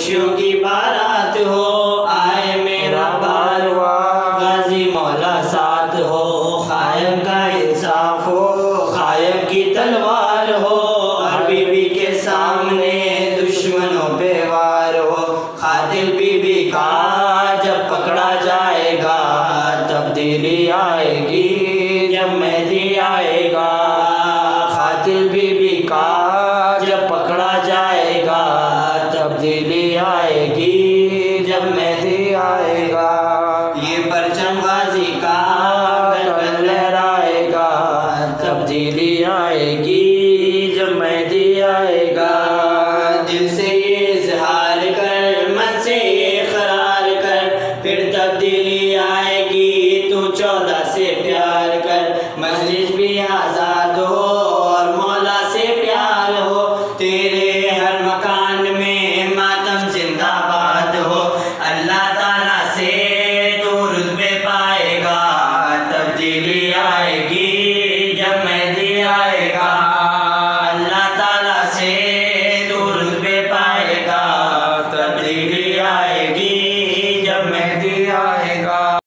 खुशियों की बारात हो, आए मेरा बारवा। गाजी मौला साथ हो, खायम का इंसाफ हो, खायम की तलवार हो, और बीबी के सामने दुश्मनों पे वार हो। खातिल बीबी का जब पकड़ा जाएगा तब्दीली आएगी, जब मेहदी आएगा। खातिल बीबी तब्दीली आएगी जब मेहदी आएगा। ये परचम गाजी का लहराएगा तब्दीली आएगी जब मेहदी आएगा। दिल से ये इजहार कर, मन से ये करार कर, फिर तब्दीली आएगी तू चौदह से प्यार कर। मस्जिद भी आज़ाद आएगी जब मेहंदी आएगा। अल्लाह ताला से